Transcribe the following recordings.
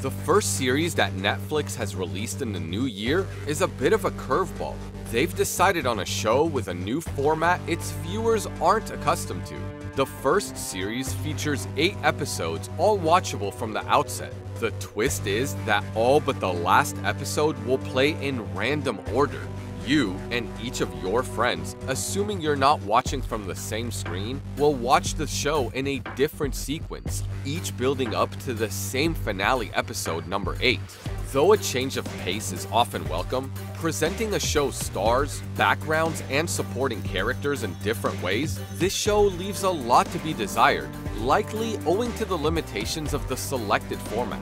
The first series that Netflix has released in the new year is a bit of a curveball. They've decided on a show with a new format its viewers aren't accustomed to. The first series features 8 episodes, all watchable from the outset. The twist is that all but the last episode will play in random order. You and each of your friends, assuming you're not watching from the same screen, will watch the show in a different sequence, each building up to the same finale episode number 8. Though a change of pace is often welcome, presenting a show's stars, backgrounds, and supporting characters in different ways, this show leaves a lot to be desired, likely owing to the limitations of the selected format.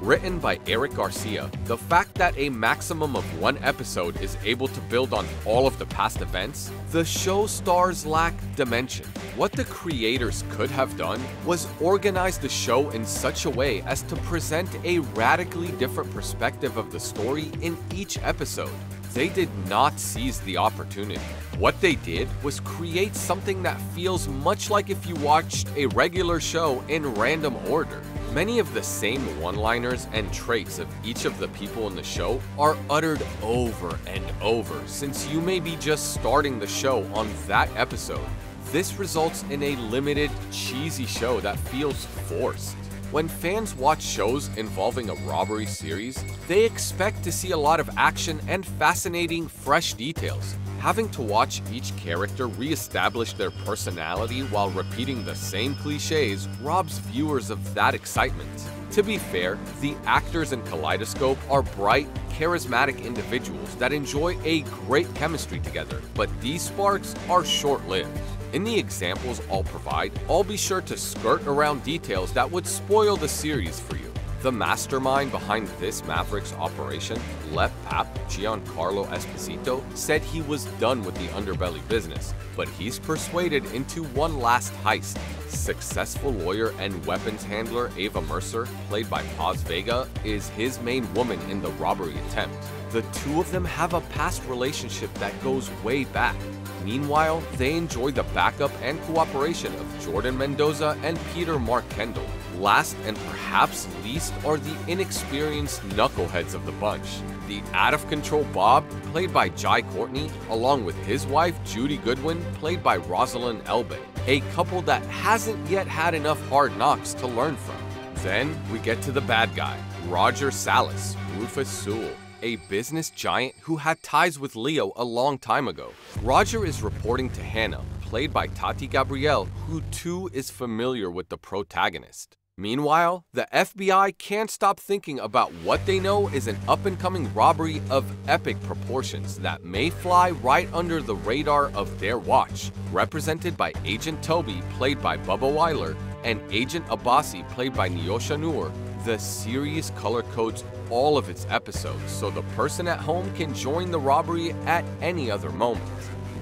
Written by Eric Garcia, the fact that a maximum of one episode is able to build on all of the past events, the show stars lack dimension. What the creators could have done was organize the show in such a way as to present a radically different perspective of the story in each episode. They did not seize the opportunity. What they did was create something that feels much like if you watched a regular show in random order. Many of the same one-liners and traits of each of the people in the show are uttered over and over since you may be just starting the show on that episode. This results in a limited, cheesy show that feels forced. When fans watch shows involving a robbery series, they expect to see a lot of action and fascinating, fresh details. Having to watch each character re-establish their personality while repeating the same cliches robs viewers of that excitement. To be fair, the actors in Kaleidoscope are bright, charismatic individuals that enjoy a great chemistry together, but these sparks are short-lived. In the examples I'll provide, I'll be sure to skirt around details that would spoil the series for you. The mastermind behind this Mavericks operation, Leo Pap Giancarlo Esposito, said he was done with the underbelly business, but he's persuaded into one last heist. Successful lawyer and weapons handler Ava Mercer, played by Paz Vega, is his main woman in the robbery attempt. The two of them have a past relationship that goes way back. Meanwhile, they enjoy the backup and cooperation of Jordan Mendoza and Peter Mark Kendall. Last and perhaps least are the inexperienced knuckleheads of the bunch. The out of control Bob, played by Jai Courtney, along with his wife Judy Goodwin, played by Rosaline Elbay, a couple that hasn't yet had enough hard knocks to learn from. Then we get to the bad guy, Roger Salas, Rufus Sewell, a business giant who had ties with Leo a long time ago. Roger is reporting to Hannah, played by Tati Gabrielle, who too is familiar with the protagonist. Meanwhile, the FBI can't stop thinking about what they know is an up-and-coming robbery of epic proportions that may fly right under the radar of their watch, represented by Agent Toby, played by Bubba Weiler, and Agent Abbasi, played by Niousha Noor, the series color codes all of its episodes so the person at home can join the robbery at any other moment.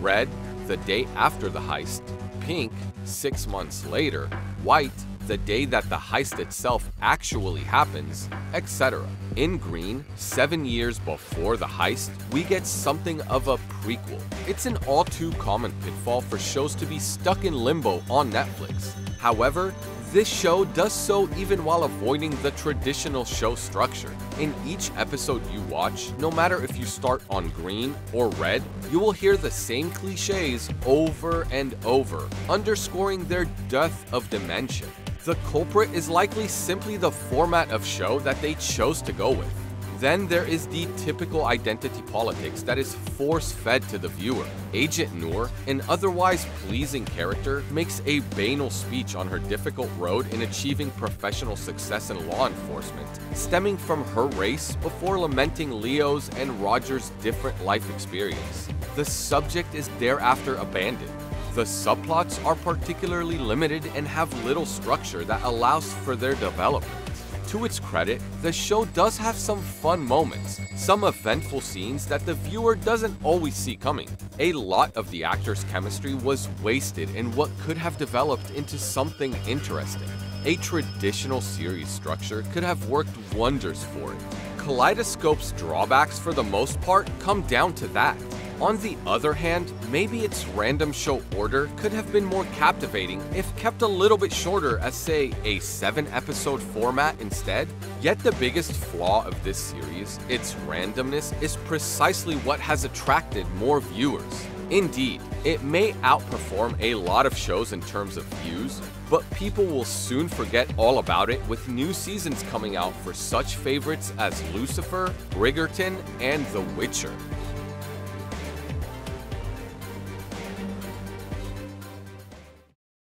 Red, the day after the heist, pink, six months later, white, the day that the heist itself actually happens, etc. In green, seven years before the heist, we get something of a prequel. It's an all too common pitfall for shows to be stuck in limbo on Netflix. However, this show does so even while avoiding the traditional show structure. In each episode you watch, no matter if you start on green or red, you will hear the same cliches over and over, underscoring their dearth of dimension. The culprit is likely simply the format of show that they chose to go with. Then there is the typical identity politics that is force-fed to the viewer. Agent Noor, an otherwise pleasing character, makes a banal speech on her difficult road in achieving professional success in law enforcement, stemming from her race before lamenting Leo's and Roger's different life experience. The subject is thereafter abandoned. The subplots are particularly limited and have little structure that allows for their development. To its credit, the show does have some fun moments, some eventful scenes that the viewer doesn't always see coming. A lot of the actors' chemistry was wasted in what could have developed into something interesting. A traditional series structure could have worked wonders for it. Kaleidoscope's drawbacks for the most part come down to that. On the other hand, maybe its random show order could have been more captivating if kept a little bit shorter as say a 7 episode format instead. Yet the biggest flaw of this series, its randomness, is precisely what has attracted more viewers. Indeed, it may outperform a lot of shows in terms of views, but people will soon forget all about it with new seasons coming out for such favorites as Lucifer, Bridgerton, and The Witcher.